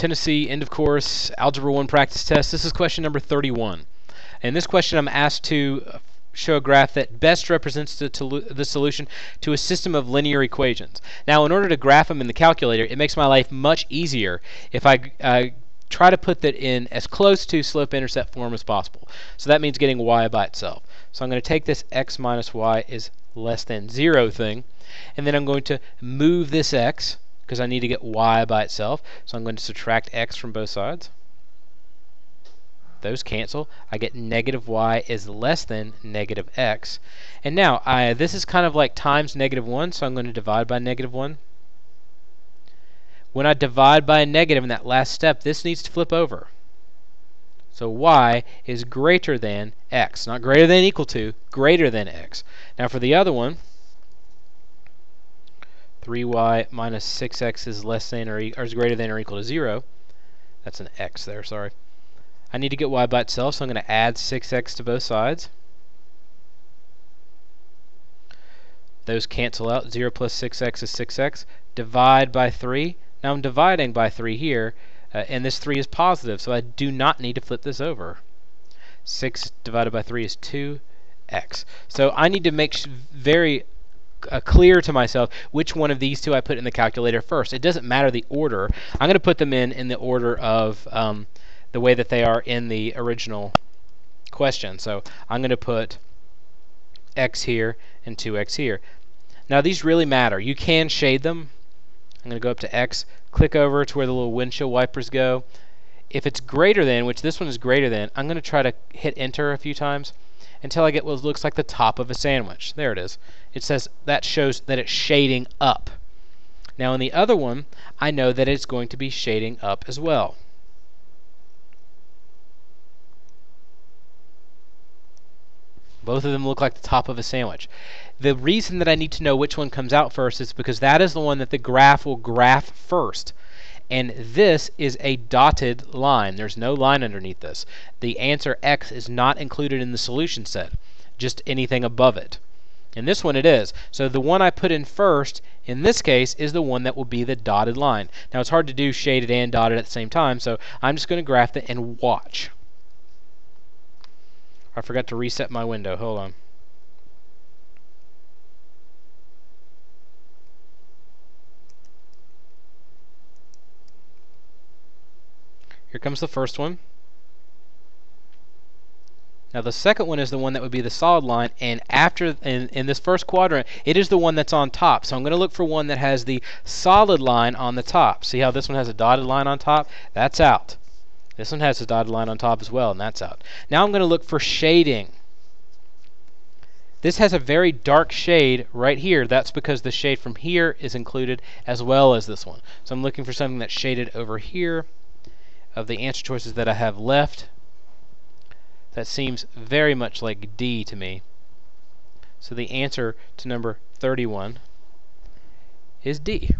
Tennessee end of course Algebra 1 practice test. This is question number 31. In this question I'm asked to show a graph that best represents the, the solution to a system of linear equations. Now in order to graph them in the calculator it makes my life much easier if I uh, try to put that in as close to slope-intercept form as possible. So that means getting y by itself. So I'm going to take this x minus y is less than 0 thing and then I'm going to move this x because I need to get y by itself. So I'm going to subtract x from both sides. Those cancel. I get negative y is less than negative x. And now, I, this is kind of like times negative 1, so I'm going to divide by negative 1. When I divide by a negative in that last step, this needs to flip over. So y is greater than x. Not greater than equal to, greater than x. Now for the other one, 3y minus 6x is less than or, e or is greater than or equal to 0. That's an x there, sorry. I need to get y by itself, so I'm going to add 6x to both sides. Those cancel out. 0 plus 6x is 6x. Divide by 3. Now I'm dividing by 3 here, uh, and this 3 is positive, so I do not need to flip this over. 6 divided by 3 is 2x. So I need to make very uh, clear to myself which one of these two I put in the calculator first. It doesn't matter the order. I'm going to put them in in the order of um, the way that they are in the original question. So I'm going to put x here and 2x here. Now these really matter. You can shade them. I'm going to go up to x, click over to where the little windshield wipers go. If it's greater than, which this one is greater than, I'm going to try to hit enter a few times until I get what looks like the top of a sandwich. There it is. It says that shows that it's shading up. Now in the other one, I know that it's going to be shading up as well. Both of them look like the top of a sandwich. The reason that I need to know which one comes out first is because that is the one that the graph will graph first. And this is a dotted line. There's no line underneath this. The answer x is not included in the solution set, just anything above it. In this one it is. So the one I put in first, in this case, is the one that will be the dotted line. Now it's hard to do shaded and dotted at the same time, so I'm just going to graph it and watch. I forgot to reset my window. Hold on. Here comes the first one. Now the second one is the one that would be the solid line, and after in, in this first quadrant, it is the one that's on top. So I'm going to look for one that has the solid line on the top. See how this one has a dotted line on top? That's out. This one has a dotted line on top as well, and that's out. Now I'm going to look for shading. This has a very dark shade right here. That's because the shade from here is included as well as this one. So I'm looking for something that's shaded over here of the answer choices that I have left. That seems very much like D to me. So the answer to number 31 is D.